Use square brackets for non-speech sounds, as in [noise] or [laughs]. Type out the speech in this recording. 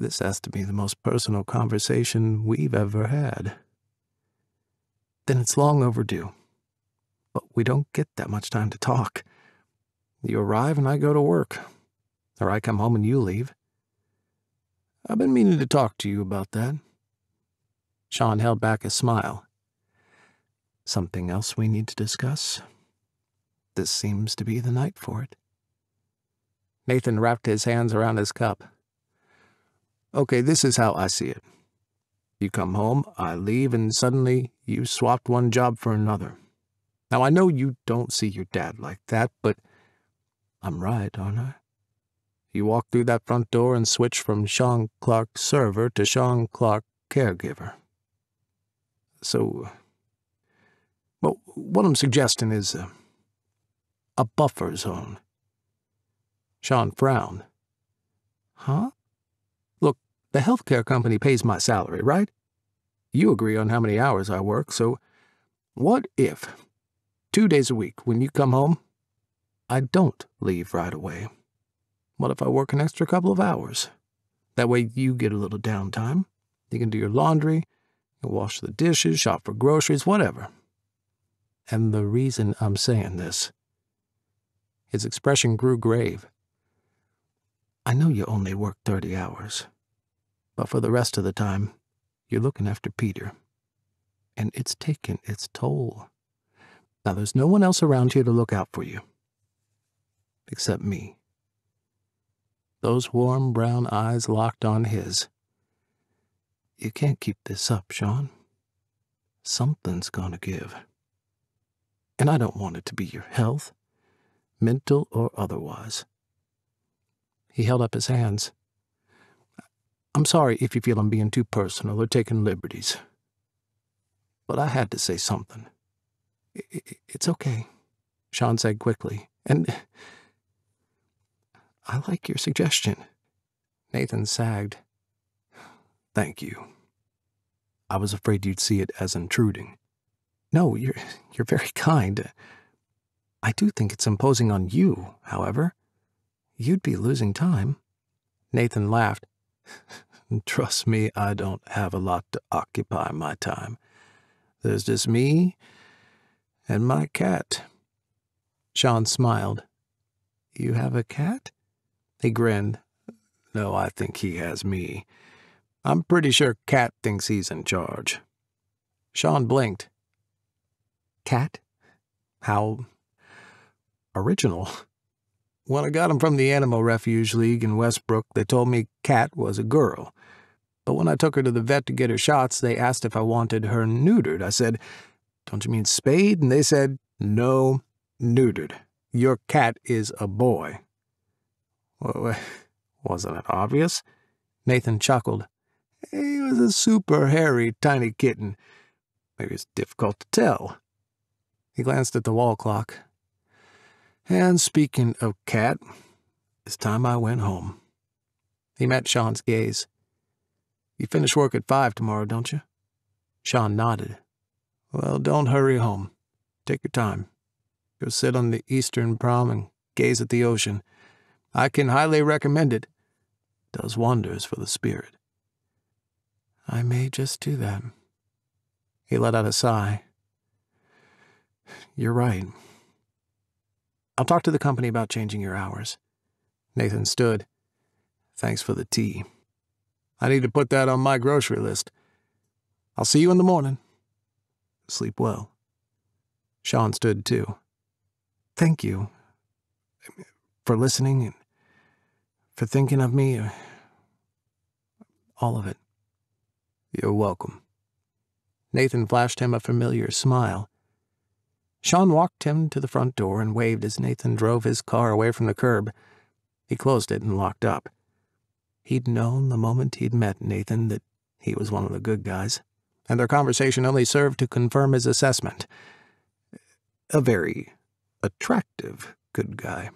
This has to be the most personal conversation we've ever had. Then it's long overdue. But we don't get that much time to talk. You arrive and I go to work. Or I come home and you leave. I've been meaning to talk to you about that. Shaun held back a smile. Something else we need to discuss? This seems to be the night for it. Nathan wrapped his hands around his cup. Okay, this is how I see it. You come home, I leave, and suddenly you swapped one job for another. Now, I know you don't see your dad like that, but I'm right, aren't I? You walk through that front door and switch from Shaun Clark server to Shaun Clark caregiver. So, well, what I'm suggesting is a, buffer zone. Shaun frowned. Huh? The healthcare company pays my salary, right? You agree on how many hours I work, so what if, two days a week, when you come home, I don't leave right away? What if I work an extra couple of hours? That way you get a little downtime. You can do your laundry, wash the dishes, shop for groceries, whatever. And the reason I'm saying this, his expression grew grave. I know you only work 30 hours, but for the rest of the time, you're looking after Peter. And it's taken its toll. Now, there's no one else around here to look out for you. Except me. Those warm brown eyes locked on his. You can't keep this up, Shaun. Something's gonna give. And I don't want it to be your health, mental or otherwise. He held up his hands. I'm sorry if you feel I'm being too personal or taking liberties. But I had to say something. It's okay, Shaun said quickly. And I like your suggestion. Nathan sagged. Thank you. I was afraid you'd see it as intruding. No, you're, you're very kind. I do think it's imposing on you, however. You'd be losing time. Nathan laughed. Trust me, I don't have a lot to occupy my time. There's just me and my cat. Shaun smiled. You have a cat? He grinned. No, I think he has me. I'm pretty sure Cat thinks he's in charge. Shaun blinked. Cat? How original. When I got him from the Animal Refuge League in Westbrook, they told me Cat was a girl. But when I took her to the vet to get her shots, they asked if I wanted her neutered. I said, Don't you mean spayed? And they said, No, neutered. Your cat is a boy. Well, [laughs] wasn't it obvious? Nathan chuckled. He was a super hairy, tiny kitten. Maybe it's difficult to tell. He glanced at the wall clock. And speaking of cat, it's time I went home. He met Shaun's gaze. You finish work at five tomorrow, don't you? Shaun nodded. Well, don't hurry home. Take your time. Go sit on the eastern prom and gaze at the ocean. I can highly recommend it. Does wonders for the spirit. I may just do that. He let out a sigh. You're right. I'll talk to the company about changing your hours. Nathan stood. Thanks for the tea. I need to put that on my grocery list. I'll see you in the morning. Sleep well. Shaun stood too. Thank you for listening and for thinking of me. Uh, all of it. You're welcome. Nathan flashed him a familiar smile. Shaun walked him to the front door and waved as Nathan drove his car away from the curb. He closed it and locked up. He'd known the moment he'd met Nathan that he was one of the good guys, and their conversation only served to confirm his assessment. A very attractive good guy.